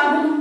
suado